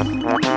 Uh-huh.